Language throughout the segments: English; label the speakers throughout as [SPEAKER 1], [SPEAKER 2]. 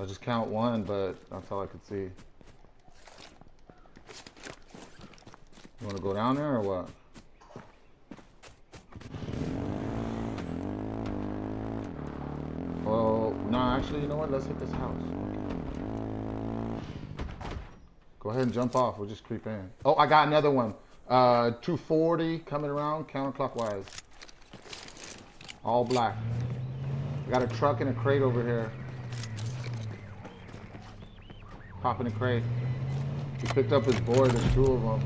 [SPEAKER 1] I just count one, but that's all I could see. You want to go down there or what? Well, no, actually, you know what? Let's hit this house. Go ahead and jump off. We'll just creep in. Oh, I got another one. Uh, 240 coming around counterclockwise. All black. I got a truck and a crate over here. Popping a crate. He picked up his board. There's two of them.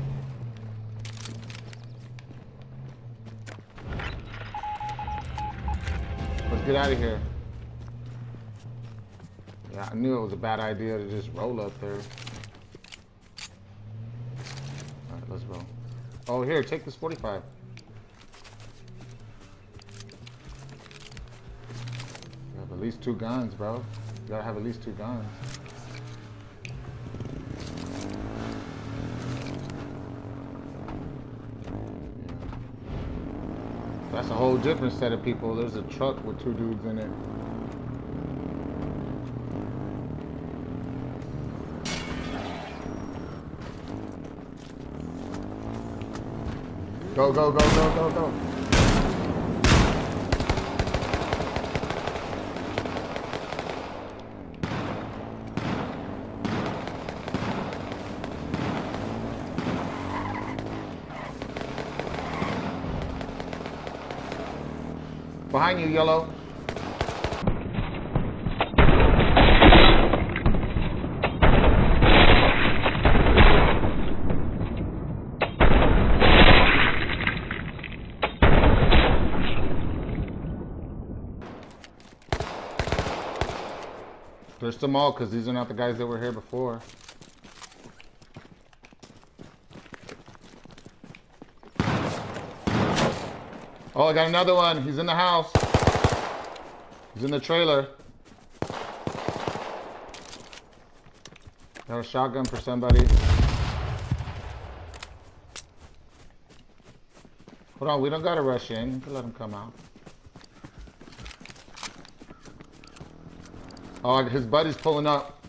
[SPEAKER 1] Let's get out of here. Yeah, I knew it was a bad idea to just roll up there. Alright, let's roll. Oh, here, take this 45. You have at least two guns, bro. You gotta have at least two guns. That's a whole different set of people. There's a truck with two dudes in it. Go, go, go, go, go, go. Behind you, yellow. Search them all, because these are not the guys that were here before. Oh, I got another one. He's in the house. He's in the trailer. Got a shotgun for somebody. Hold on, we don't gotta rush in. Let him come out. Oh, his buddy's pulling up.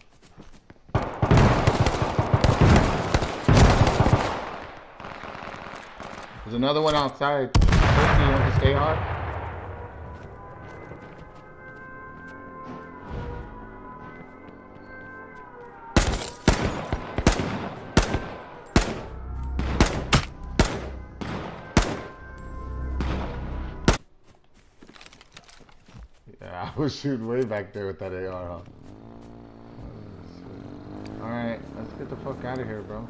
[SPEAKER 1] There's another one outside. Percy, you want to stay? Yeah, I was shooting way back there with that AR, huh? Alright, let's get the fuck out of here, bro.